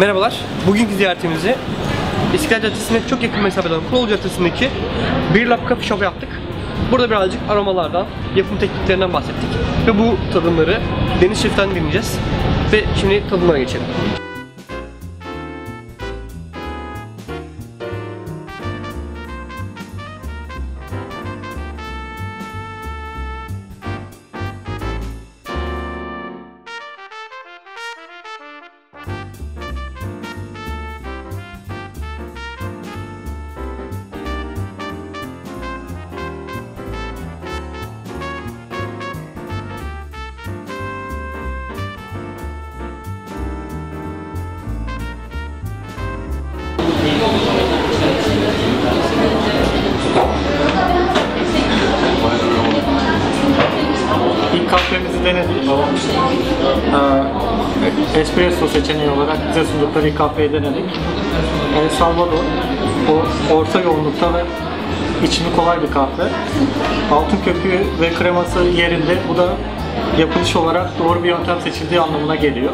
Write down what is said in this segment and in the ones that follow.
Merhabalar. Bugünkü ziyaretimizi İstiklal Caddesi'ne çok yakın mesafeden Kurul Caddesi'ndeki Bir Lab Coffee Shop'a yaptık. Burada birazcık aromalardan, yapım tekniklerinden bahsettik. Ve bu tadımları Deniz Şef'ten dinleyeceğiz. Ve şimdi tadımlara geçelim. Denedik. Ee, espresso seçeneği olarak bize sundukları kahveyi denedik. El Salvador. O orta yoğunlukta ve içimi kolay bir kahve. Altın köpüğü ve kreması yerinde. Bu da yapılış olarak doğru bir yöntem seçildiği anlamına geliyor.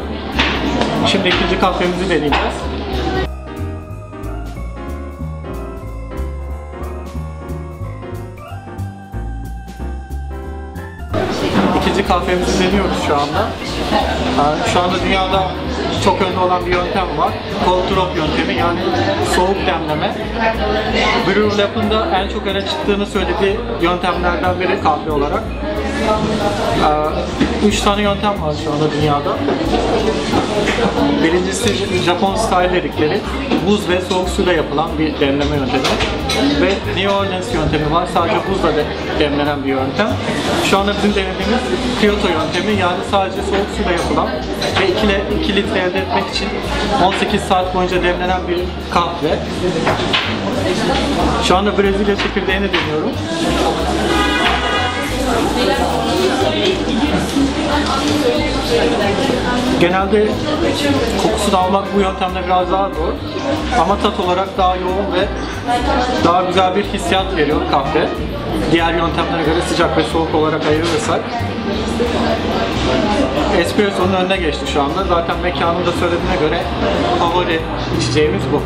Şimdi ikinci kahvemizi deneyeceğiz. İkinci kahvemizi deniyoruz şu anda. Şu anda dünyada çok önde olan bir yöntem var. Cold drop yöntemi yani soğuk demleme. Brew Lab'ın en çok öne çıktığını söylediği yöntemlerden biri kahve olarak. Üç tane yöntem var şu anda dünyada. Birincisi Japon style dedikleri buz ve soğuk suyla yapılan bir demleme yöntemi. Ve New Orleans yöntemi var. Sadece buzla de demlenen bir yöntem. Şu anda bizim denediğimiz Kyoto yöntemi yani sadece soğuk suyla yapılan ve 2, le- 2 litre elde etmek için 18 saat boyunca demlenen bir kahve. Şu anda Brezilya çekirdeğini deniyorum. Genelde kokusunu almak bu yöntemde biraz daha zor. Ama tat olarak daha yoğun ve daha güzel bir hissiyat veriyor kahve. Diğer yöntemlere göre sıcak ve soğuk olarak ayırırsak. Espresso'nun önüne geçti şu anda. Zaten mekanın da söylediğine göre favori içeceğimiz bu.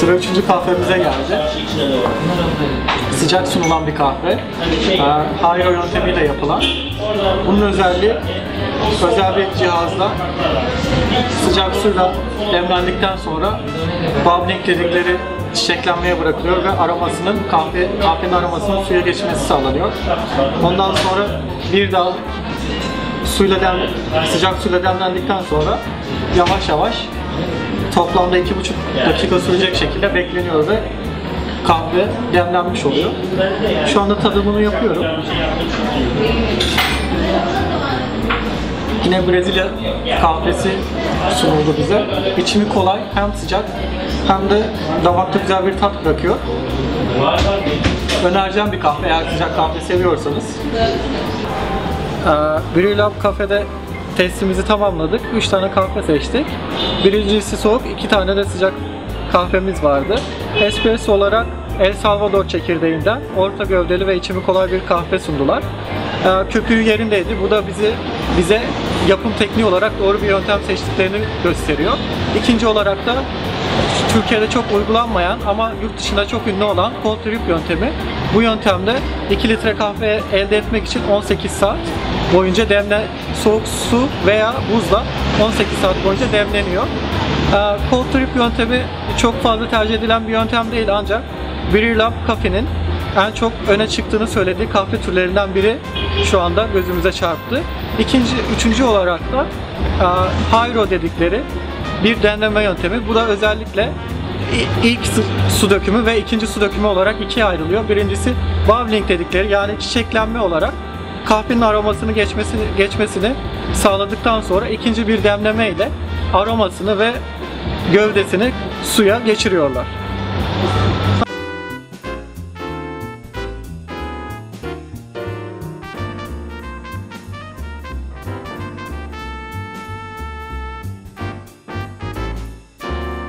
Sıra üçüncü kahvemize geldi. Sıcak sunulan bir kahve. Ee, Hayro yöntemiyle yapılan. Bunun özelliği özel bir cihazla sıcak suyla demlendikten sonra bubbling dedikleri çiçeklenmeye bırakılıyor ve aromasının kahve kahvenin aromasının suya geçmesi sağlanıyor. Ondan sonra bir daha suyla dem, sıcak suyla demlendikten sonra yavaş yavaş toplamda iki buçuk dakika sürecek şekilde bekleniyor ve kahve demlenmiş oluyor. Şu anda tadımını yapıyorum. Yine Brezilya kahvesi sunuldu bize. İçimi kolay, hem sıcak hem de damakta güzel bir tat bırakıyor. Önereceğim bir kahve eğer sıcak kahve seviyorsanız. Brew Lab kafede testimizi tamamladık. 3 tane kahve seçtik. Birincisi soğuk, 2 tane de sıcak kahvemiz vardı. Espresso olarak El Salvador çekirdeğinden orta gövdeli ve içimi kolay bir kahve sundular. Ee, Köpüğü yerindeydi. Bu da bizi bize yapım tekniği olarak doğru bir yöntem seçtiklerini gösteriyor. İkinci olarak da Türkiye'de çok uygulanmayan ama yurt dışında çok ünlü olan cold drip yöntemi. Bu yöntemde 2 litre kahve elde etmek için 18 saat boyunca demle soğuk su veya buzla 18 saat boyunca demleniyor. Ee, Cold drip yöntemi çok fazla tercih edilen bir yöntem değil ancak Brew Lab Cafe'nin en çok öne çıktığını söylediği kahve türlerinden biri şu anda gözümüze çarptı. İkinci, üçüncü olarak da e, Hyro dedikleri bir demleme yöntemi. Bu da özellikle ilk su dökümü ve ikinci su dökümü olarak ikiye ayrılıyor. Birincisi bubbling dedikleri yani çiçeklenme olarak kahvenin aromasını geçmesini, geçmesini sağladıktan sonra ikinci bir demleme ile aromasını ve gövdesini suya geçiriyorlar.